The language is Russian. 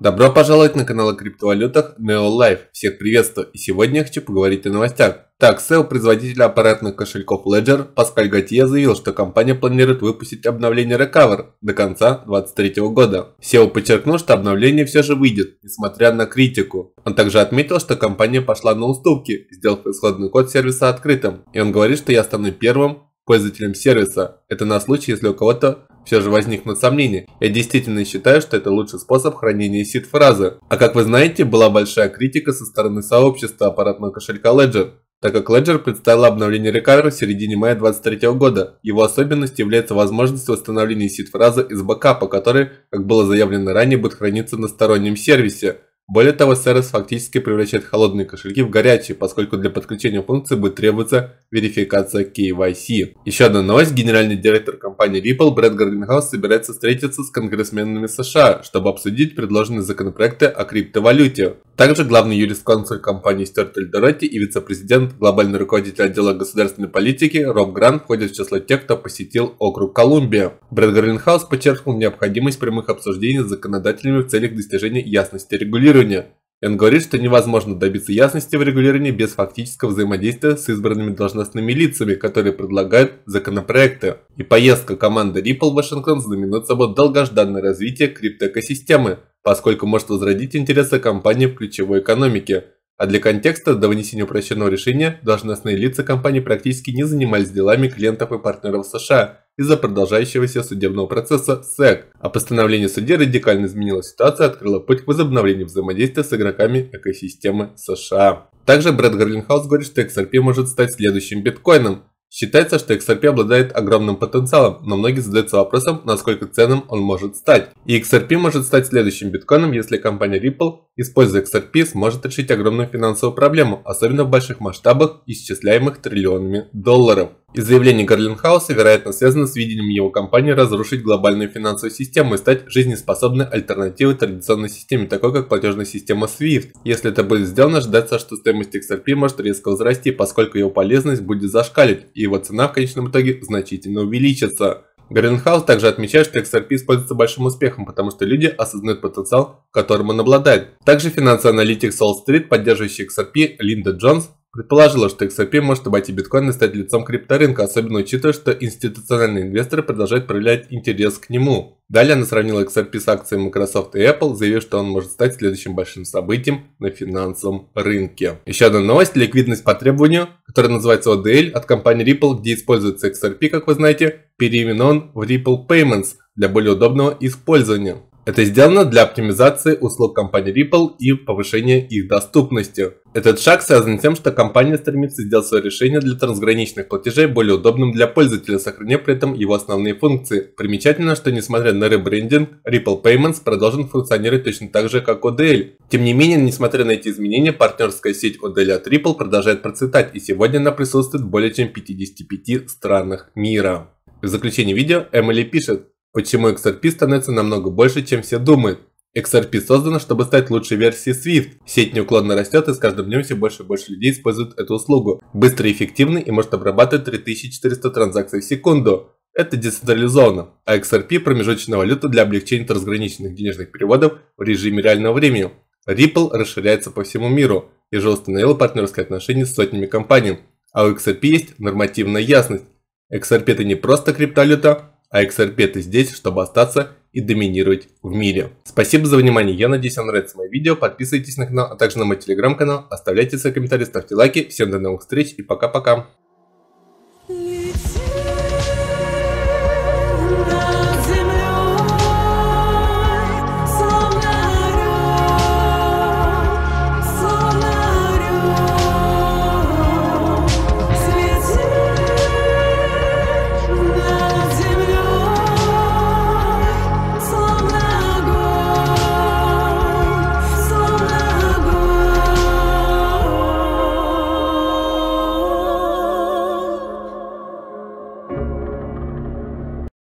Добро пожаловать на канал о криптовалютах NeoLife. Всех приветствую и сегодня я хочу поговорить о новостях. Так, SEO производителя аппаратных кошельков Ledger Паскаль Готье заявил, что компания планирует выпустить обновление Recover до конца 2023 года. SEO подчеркнул, что обновление все же выйдет, несмотря на критику. Он также отметил, что компания пошла на уступки, сделав исходный код сервиса открытым. И он говорит, что я стану первым пользователем сервиса. Это на случай, если у кого-то все же возникнут сомнения. Я действительно считаю, что это лучший способ хранения сид-фразы. А как вы знаете, была большая критика со стороны сообщества аппаратного кошелька Ledger, так как Ledger представил обновление Recover в середине мая 2023 года. Его особенностью является возможность восстановления сид-фразы из бэкапа, который, как было заявлено ранее, будет храниться на стороннем сервисе. Более того, сервис фактически превращает холодные кошельки в горячие, поскольку для подключения функции будет требоваться верификация KYC. Еще одна новость. Генеральный директор компании Ripple Брэд Гарлинхаус собирается встретиться с конгрессменами США, чтобы обсудить предложенные законопроекты о криптовалюте. Также главный юрист-консуль компании Стюарт Эльдороти и вице-президент, глобальный руководитель отдела государственной политики Роб Грант входят в число тех, кто посетил округ Колумбия. Брэд Гарлинхаус подчеркнул необходимость прямых обсуждений с законодателями в целях достижения ясности регулирования регулирования. Он говорит, что невозможно добиться ясности в регулировании без фактического взаимодействия с избранными должностными лицами, которые предлагают законопроекты. И поездка команды Ripple в Вашингтон знаменует собой долгожданное развитие криптоэкосистемы, поскольку может возродить интересы компании в ключевой экономике. А для контекста, до вынесения упрощенного решения, должностные лица компании практически не занимались делами клиентов и партнеров США, из-за продолжающегося судебного процесса СЭК, а постановление судьи радикально изменило ситуацию и открыло путь к возобновлению взаимодействия с игроками экосистемы США. Также Брэд Гарлинхаус говорит, что XRP может стать следующим биткоином, Считается, что XRP обладает огромным потенциалом, но многие задаются вопросом, насколько ценным он может стать. И XRP может стать следующим биткоином, если компания Ripple, используя XRP, сможет решить огромную финансовую проблему, особенно в больших масштабах, исчисляемых триллионами долларов. И заявление Гарлинхауса, вероятно, связано с видением его компании разрушить глобальную финансовую систему и стать жизнеспособной альтернативой традиционной системе, такой как платежная система SWIFT. Если это будет сделано, ждаться, что стоимость XRP может резко возрасти, поскольку его полезность будет зашкаливать, и его цена в конечном итоге значительно увеличится. Гринхаус также отмечает, что XRP используется большим успехом, потому что люди осознают потенциал, которым он обладает. Также финансовый аналитик Wall Street, поддерживающий XRP, Линда Джонс, Предположила, что XRP может обойти биткоин и стать лицом крипторынка, особенно учитывая, что институциональные инвесторы продолжают проявлять интерес к нему. Далее она сравнила XRP с акциями Microsoft и Apple, заявив, что он может стать следующим большим событием на финансовом рынке. Еще одна новость. Ликвидность по требованию, которая называется ODL от компании Ripple, где используется XRP, как вы знаете, переименован в Ripple Payments для более удобного использования. Это сделано для оптимизации услуг компании Ripple и повышения их доступности. Этот шаг связан с тем, что компания стремится сделать свое решение для трансграничных платежей более удобным для пользователя, сохраняя при этом его основные функции. Примечательно, что несмотря на ребрендинг, Ripple Payments продолжен функционировать точно так же, как ODL. Тем не менее, несмотря на эти изменения, партнерская сеть ODL от Ripple продолжает процветать, и сегодня она присутствует в более чем 55 странах мира. В заключение видео Эмили пишет, Почему XRP становится намного больше, чем все думают? XRP создана, чтобы стать лучшей версией Swift. Сеть неуклонно растет и с каждым днем все больше и больше людей используют эту услугу. Быстро и эффективно и может обрабатывать 3400 транзакций в секунду. Это децентрализовано, а XRP – промежуточная валюта для облегчения трансграничных денежных переводов в режиме реального времени. Ripple расширяется по всему миру и уже установила партнерские отношения с сотнями компаний. А у XRP есть нормативная ясность. XRP это не просто криптовалюта, а XRP здесь, чтобы остаться и доминировать в мире. Спасибо за внимание, я надеюсь вам нравится мое видео, подписывайтесь на канал, а также на мой телеграм-канал, оставляйте свои комментарии, ставьте лайки, всем до новых встреч и пока-пока.